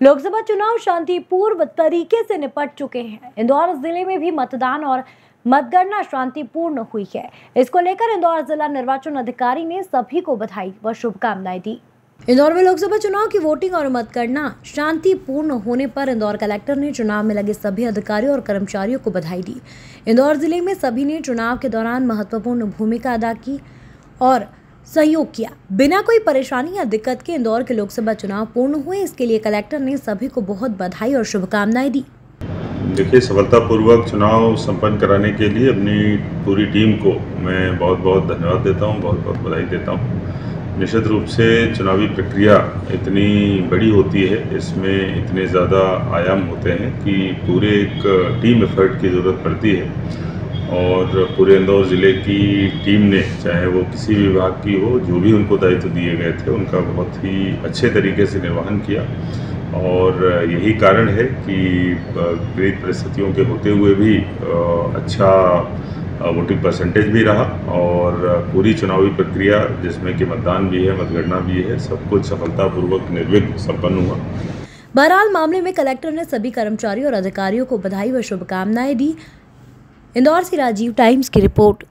लोकसभा चुनाव शांतिपूर्व तरीके से निपट चुके हैं। इंदौर ज़िले में भी मतदान और मतगणना शांतिपूर्ण हुई है। इसको लेकर इंदौर जिला निर्वाचन अधिकारी ने सभी को बधाई व शुभकामनाएँ दी। इंदौर में लोकसभा चुनाव की वोटिंग और मतगणना शांतिपूर्ण होने पर इंदौर कलेक्टर ने चुनाव में लगे सभी अधिकारियों और कर्मचारियों को बधाई दी। इंदौर ज़िले में सभी ने चुनाव के दौरान महत्वपूर्ण भूमिका अदा की और सहयोग किया। बिना कोई परेशानी या दिक्कत के इंदौर के लोकसभा चुनाव पूर्ण हुए। इसके लिए कलेक्टर ने सभी को बहुत बधाई और शुभकामनाएँ दी। देखिए, सफलतापूर्वक चुनाव संपन्न कराने के लिए अपनी पूरी टीम को मैं बहुत बहुत धन्यवाद देता हूँ बहुत बहुत बधाई देता हूँ। निश्चित रूप से चुनावी प्रक्रिया इतनी बड़ी होती है, इसमें इतने ज़्यादा आयाम होते हैं कि पूरे एक टीम एफर्ट की ज़रूरत पड़ती है। और पूरे इंदौर ज़िले की टीम ने, चाहे वो किसी भी विभाग की हो, जो भी उनको दायित्व दिए गए थे, उनका बहुत ही अच्छे तरीके से निर्वहन किया। और यही कारण है कि विपरीत परिस्थितियों के होते हुए भी अच्छा वोटिंग परसेंटेज भी रहा और पूरी चुनावी प्रक्रिया, जिसमें कि मतदान भी है, मतगणना भी है, सब कुछ सफलतापूर्वक निर्विघ्न संपन्न हुआ। बहरहाल, मामले में कलेक्टर ने सभी कर्मचारियों और अधिकारियों को बधाई व शुभकामनाएँ दी। इंदौर से राजीव टाइम्स की रिपोर्ट।